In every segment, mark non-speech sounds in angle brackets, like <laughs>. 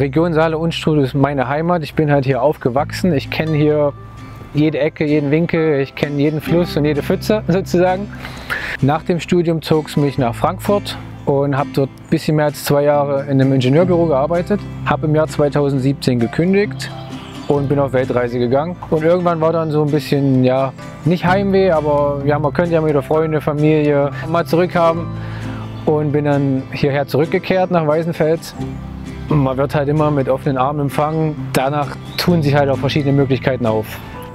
Region Saale-Unstrut ist meine Heimat. Ich bin halt hier aufgewachsen. Ich kenne hier jede Ecke, jeden Winkel, ich kenne jeden Fluss und jede Pfütze <laughs> sozusagen. Nach dem Studium zog es mich nach Frankfurt und habe dort ein bisschen mehr als zwei Jahre in einem Ingenieurbüro gearbeitet. Habe im Jahr 2017 gekündigt und bin auf Weltreise gegangen. Und irgendwann war dann so ein bisschen, ja, nicht Heimweh, aber ja, man könnte ja mal wieder Freunde, Familie mal zurückhaben. Und bin dann hierher zurückgekehrt nach Weißenfels man wird halt immer mit offenen Armen empfangen. Danach tun sich halt auch verschiedene Möglichkeiten auf.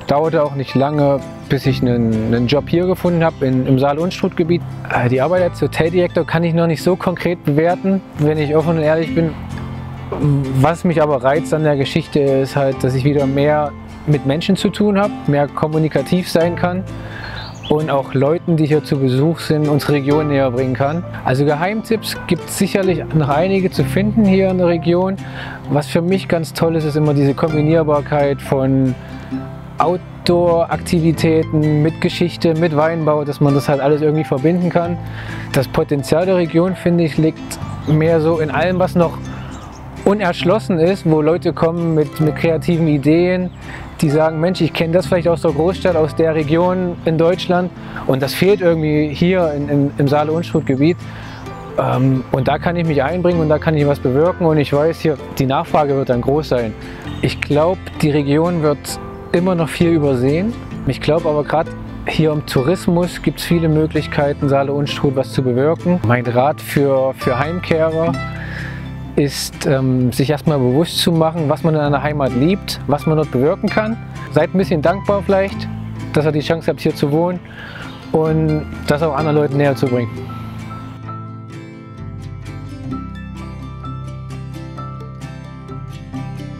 Dauerte auch nicht lange, bis ich einen, einen Job hier gefunden habe im Saal-Unstrut-Gebiet. Äh, die Arbeit als Hoteldirektor kann ich noch nicht so konkret bewerten, wenn ich offen und ehrlich bin. Was mich aber reizt an der Geschichte ist halt, dass ich wieder mehr mit Menschen zu tun habe, mehr kommunikativ sein kann und auch Leuten, die hier zu Besuch sind, unsere Region näher bringen kann. Also Geheimtipps gibt es sicherlich noch einige zu finden hier in der Region. Was für mich ganz toll ist, ist immer diese Kombinierbarkeit von Outdoor-Aktivitäten mit Geschichte, mit Weinbau, dass man das halt alles irgendwie verbinden kann. Das Potenzial der Region, finde ich, liegt mehr so in allem, was noch unerschlossen ist, wo Leute kommen mit, mit kreativen Ideen, die sagen, Mensch, ich kenne das vielleicht aus der Großstadt, aus der Region in Deutschland und das fehlt irgendwie hier in, in, im Saale-Unstrut-Gebiet. Ähm, und da kann ich mich einbringen und da kann ich was bewirken und ich weiß hier, die Nachfrage wird dann groß sein. Ich glaube, die Region wird immer noch viel übersehen. Ich glaube aber gerade hier im Tourismus gibt es viele Möglichkeiten, Saale-Unstrut was zu bewirken. Mein Rat für, für Heimkehrer, ist, ähm, sich erstmal bewusst zu machen, was man in einer Heimat liebt, was man dort bewirken kann. Seid ein bisschen dankbar vielleicht, dass ihr die Chance habt, hier zu wohnen und das auch anderen Leuten näher zu bringen.